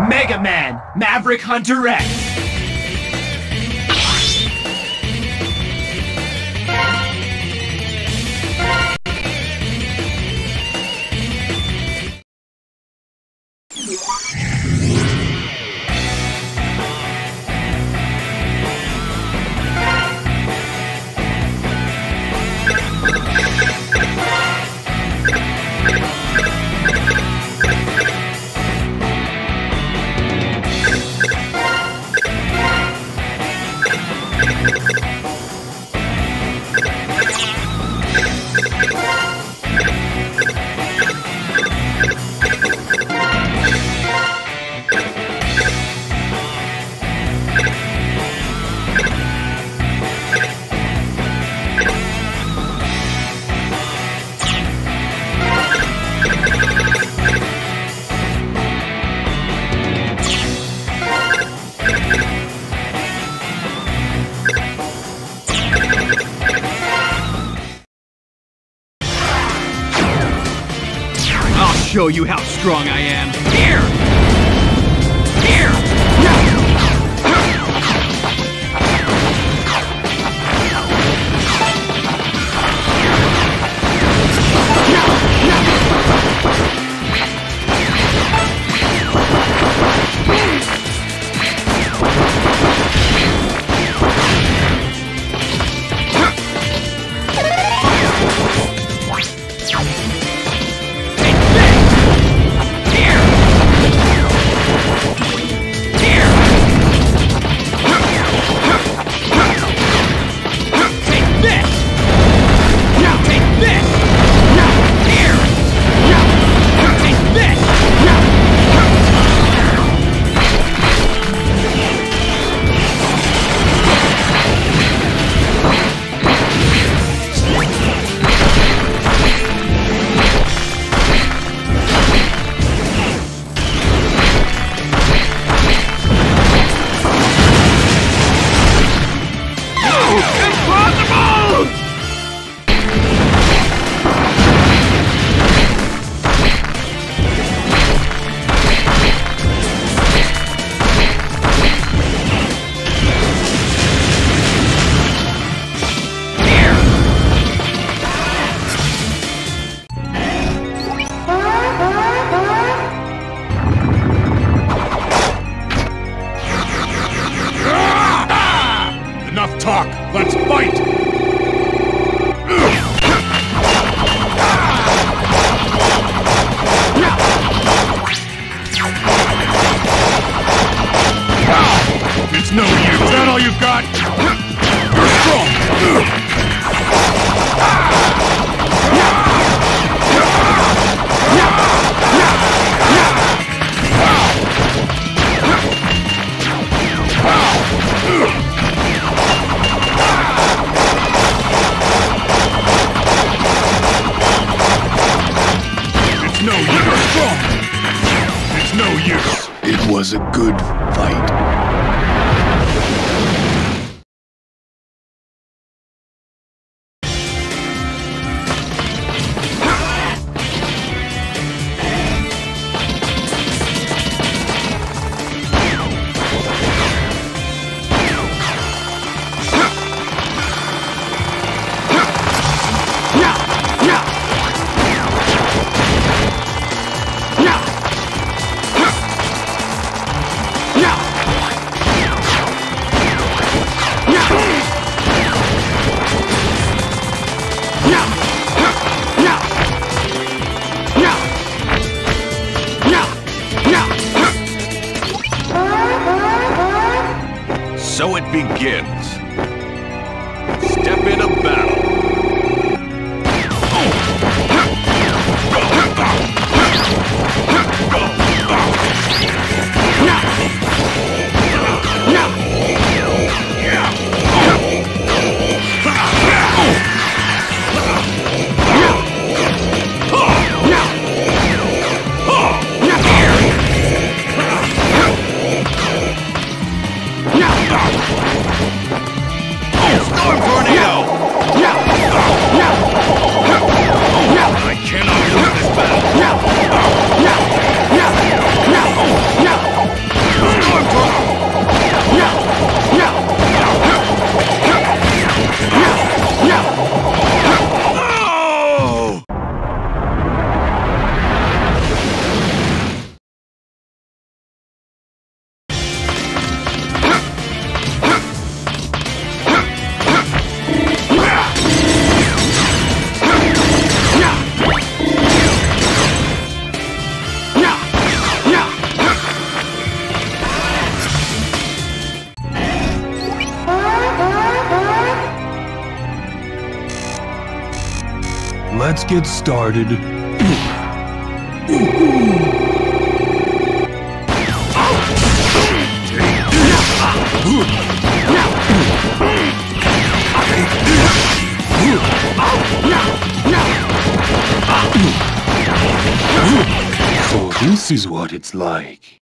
Mega Man Maverick Hunter X. show you how strong I am. It's no use. Is that all you've got? You're strong. A good begins. Let's get started. So this is what it's like.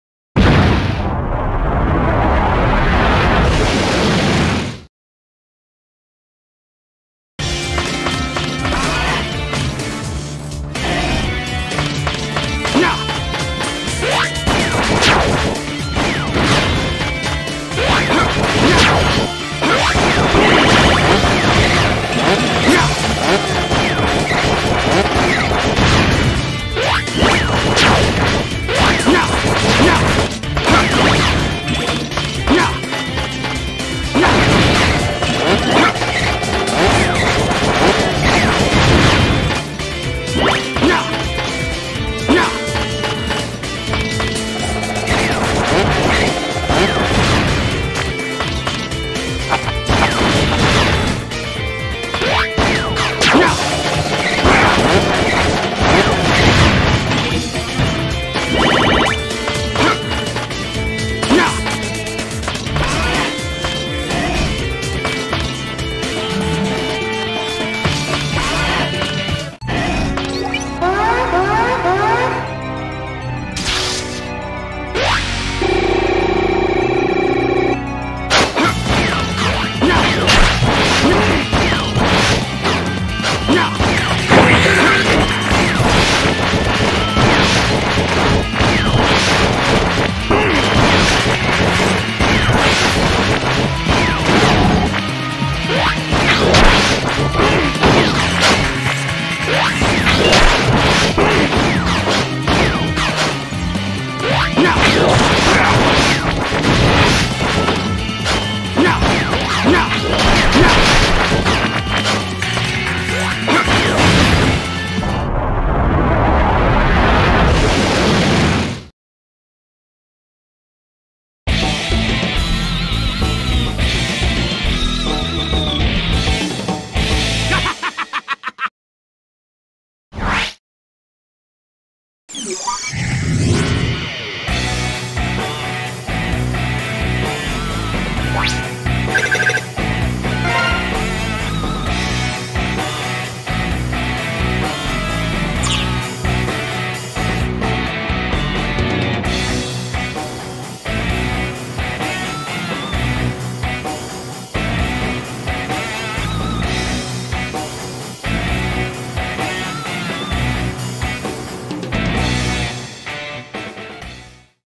Yeah.